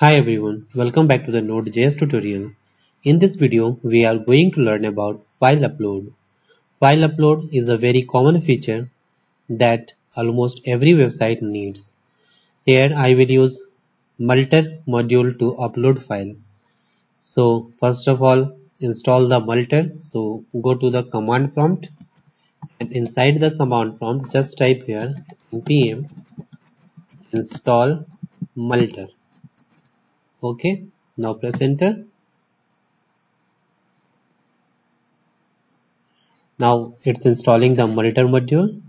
Hi everyone, welcome back to the Node.js tutorial. In this video, we are going to learn about file upload. File upload is a very common feature that almost every website needs. Here I will use Multer module to upload file. So first of all, install the Multer. So go to the command prompt and inside the command prompt just type here npm install Multer okay now press enter. Now it's installing the Multer module.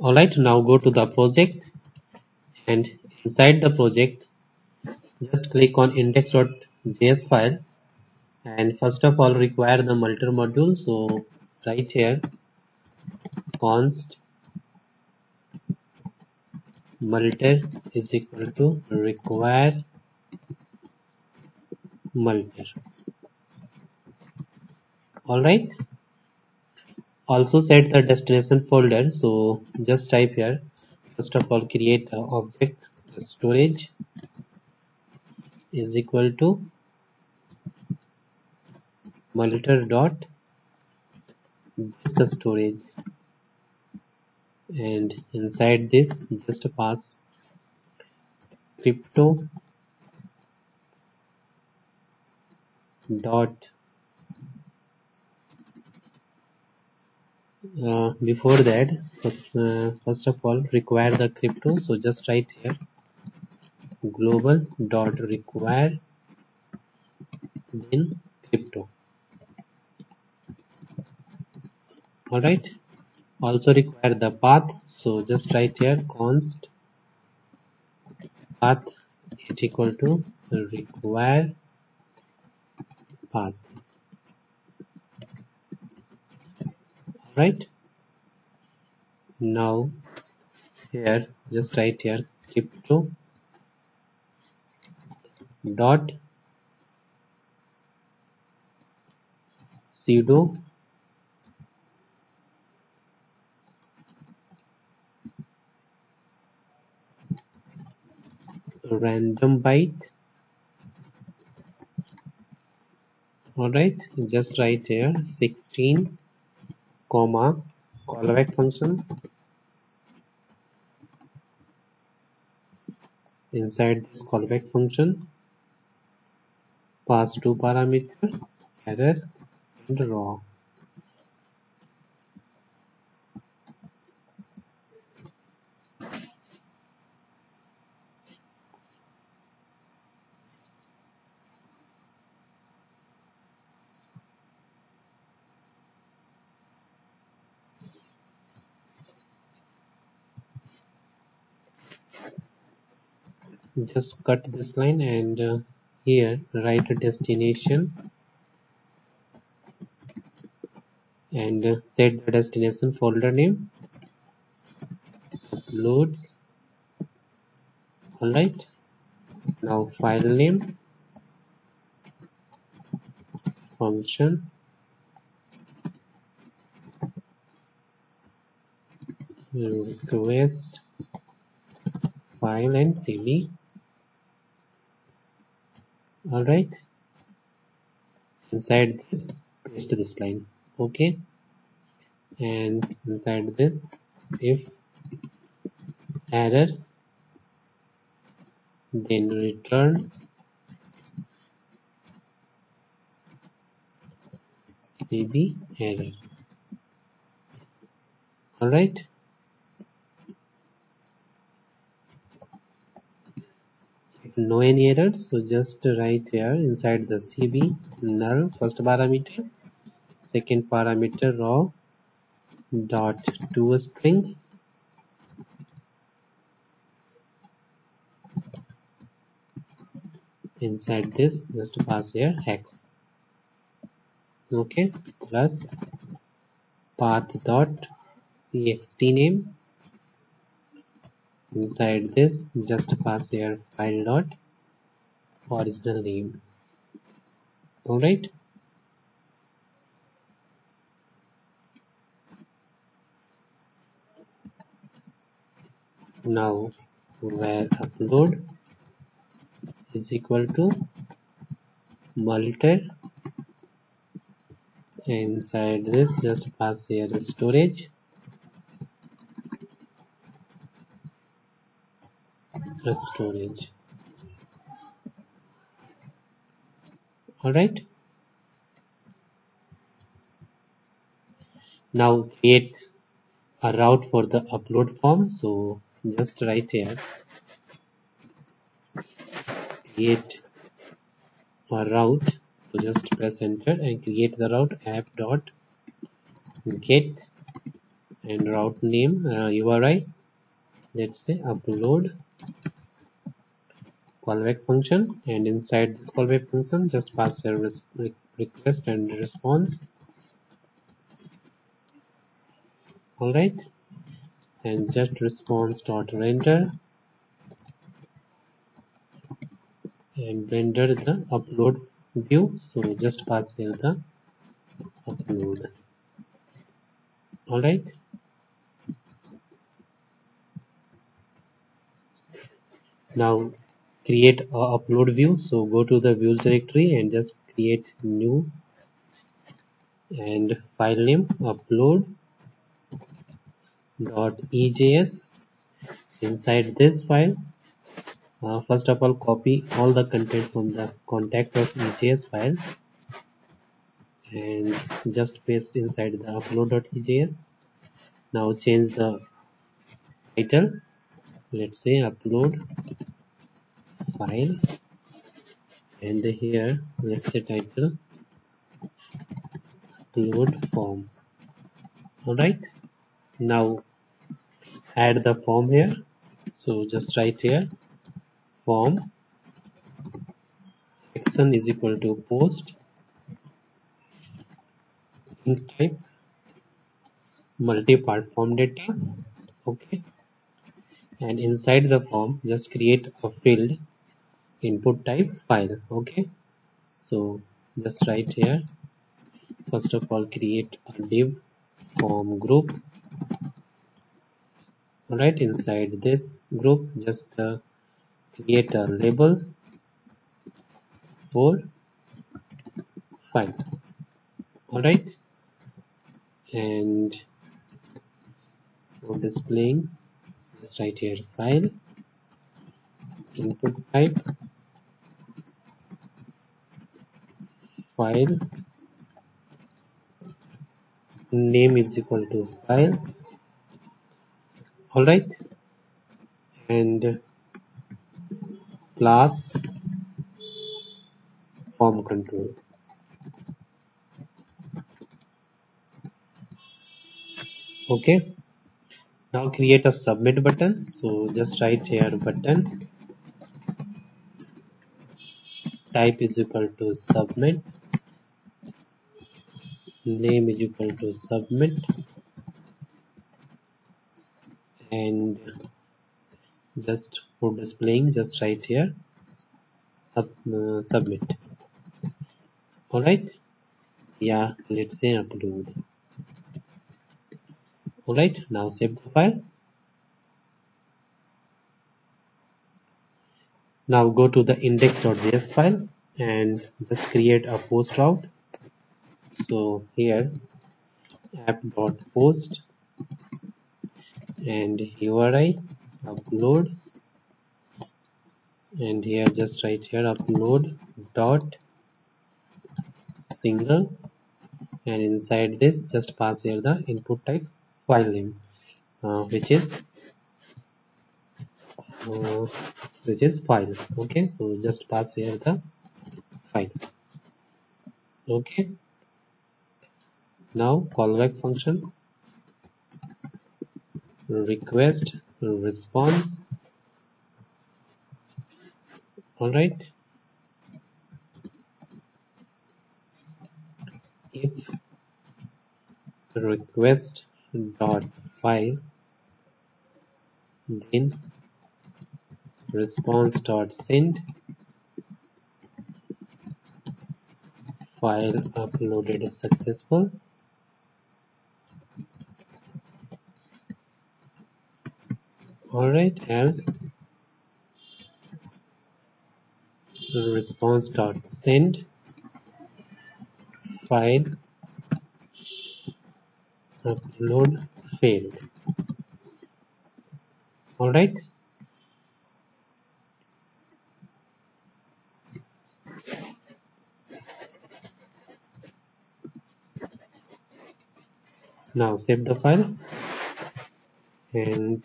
Alright now go to the project. And inside the project just click on index.js file. And first of all require the Multer module. So right here const multer is equal to require multer. All right also set the destination folder so just type here. First of all create the object storage is equal to multer dot the storage. And inside this just pass crypto dot uh, before that uh, first of all require the crypto. So just write here global dot require then crypto alright. Also require the path so just write here const path is equal to require path all right now here just write here crypto dot pseudo random byte. Alright just write here 16 comma callback function. Inside this callback function pass two parameter error and raw just cut this line and uh, here write a destination. And uh, set the destination folder name. Upload. All right now file name. Function. Request. File and cb all right. Inside this paste this line. Okay. And inside this if error then return cb error. All right no any error so just write here inside the cb null first parameter second parameter raw dot to a string. Inside this just pass here hex okay plus path dot ext name inside this. Just pass here file dot original name. All right now where upload is equal to multer inside this just pass here storage. Storage. All right. Now create a route for the upload form. So just write here. Create a route. So just press enter and create the route app dot get and route name. Uh, URI let's say upload callback function and inside this callback function just pass your request and response. All right and just response dot render. And render the upload view. So just pass here the upload. All right now create a upload view. So go to the views directory and just create new and file name upload dot ejs inside this file. Uh, first of all copy all the content from the contact.ejs file and just paste inside the upload.ejs now change the title. Let's say upload file. And here let's say title upload form. All right now add the form here. So just write here form. Action is equal to post. enctype multi-part form data. Okay. And inside the form just create a field input type file okay? So just write here. First of all create a div form group. Alright inside this group just uh, create a label for file. All right and for displaying just write here file input type file. Name is equal to file. All right. And class form control. Okay. Now create a submit button. So just write here button. Type is equal to submit name is equal to submit. And just for displaying just right here uh, submit. All right? Yeah let's say upload. All right now save the file. Now go to the index.js file and just create a post route so here app.post and URI upload. And here just right here upload dot single. And inside this just pass here the input type file name uh, which is uh, which is file. Okay so just pass here the file. Okay now callback function. Request response. All right if request dot file then response dot send file uploaded successful alright else response dot send file upload failed. Alright now save the file and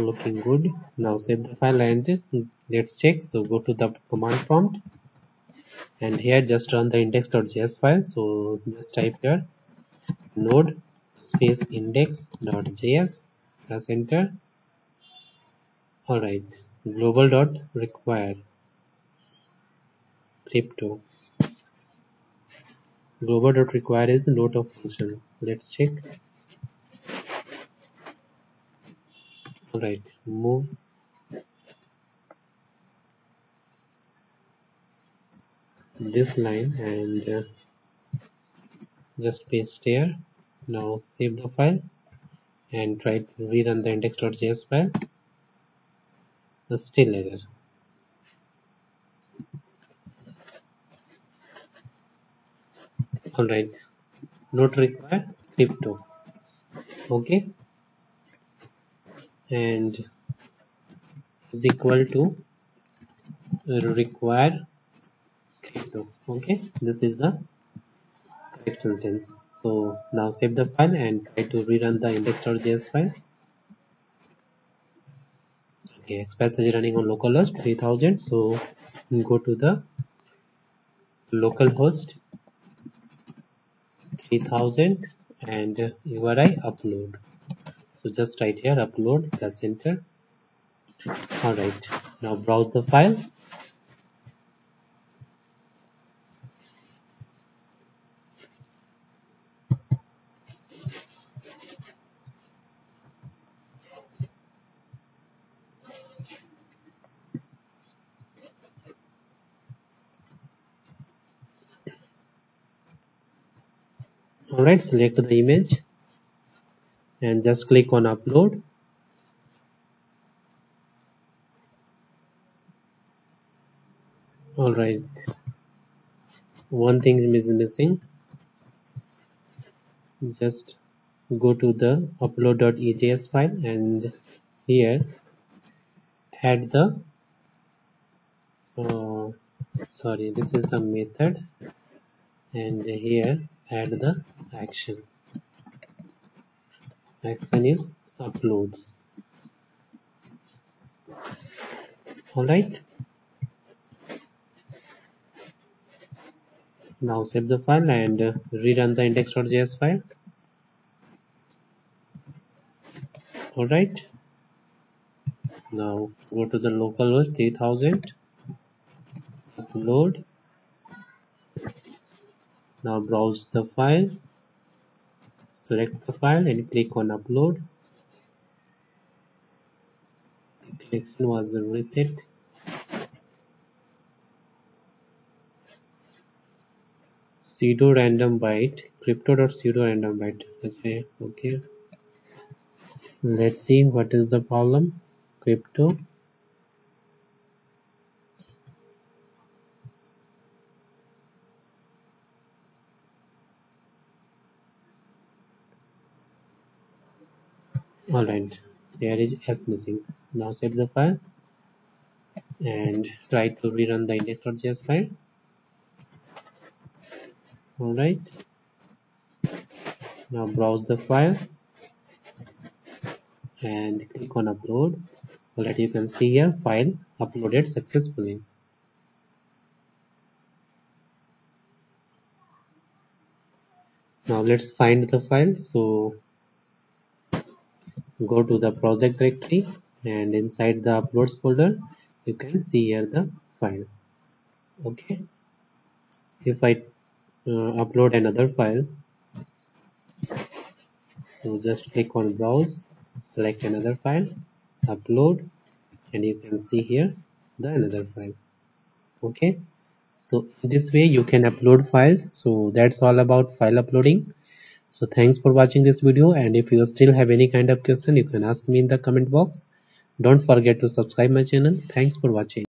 looking good. Now save the file and let's check. So go to the command prompt. And here just run the index.js file. So just type here node space index.js press enter. Alright. Global dot require crypto. Global dot require is a node of function. Let's check right move. This line and uh, just paste here. Now save the file and try to rerun the index.js file. But still error. Alright not required crypto okay and is equal to require crypto. Okay this is the correct sentence so now save the file and try to rerun the index.js file. Okay express is running on localhost 3000 so go to the localhost 3000 and URI upload so just write here upload press enter. All right now browse the file. Alright select the image and just click on upload. All right. One thing is missing. Just go to the upload.ejs file and here add the uh, sorry this is the method. And here add the action action is upload alright now save the file and rerun the index.js file. Alright now go to the localhost 3000 upload. Now browse the file select the file and click on upload. The connection was reset. Pseudo random byte crypto dot pseudo random byte. Okay okay. Let's see what is the problem. Crypto alright there is s missing. Now save the file and try to rerun the index.js file. Alright now browse the file and click on upload. Alright you can see here file uploaded successfully. Now let's find the file. So go to the project directory and inside the uploads folder you can see here the file. Okay? If I uh, upload another file so just click on browse select another file upload and you can see here the another file. Okay? So this way you can upload files. So that's all about file uploading so thanks for watching this video and if you still have any kind of question you can ask me in the comment box. Don't forget to subscribe my channel. Thanks for watching